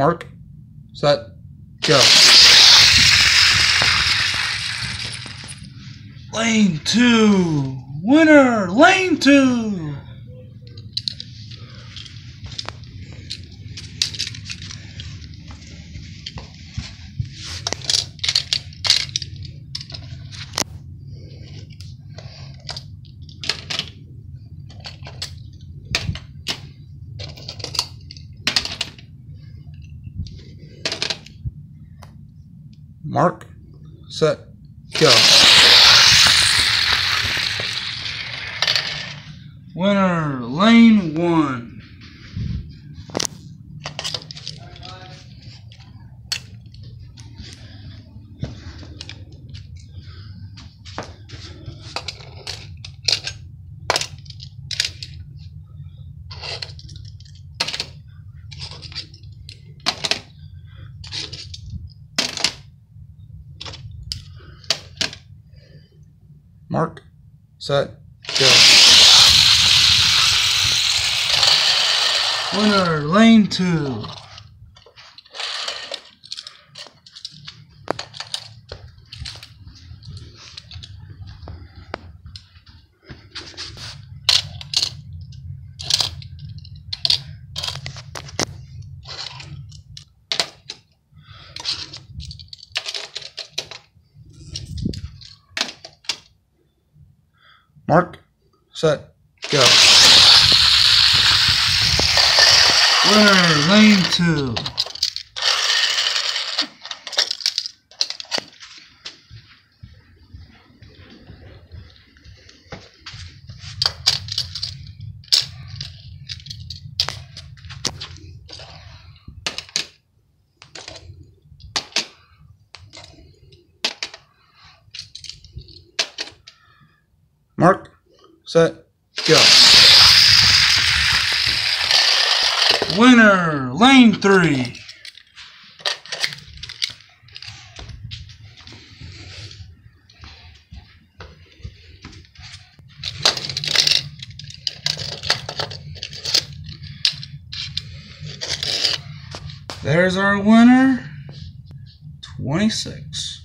Mark, set, go. Lane two. Winner, lane two. Mark, set, go. Winner, lane one. Mark, set, go. Winner, lane two. Mark, set, go. Winner, lane two. Mark, set, go. Winner, lane three. There's our winner, 26.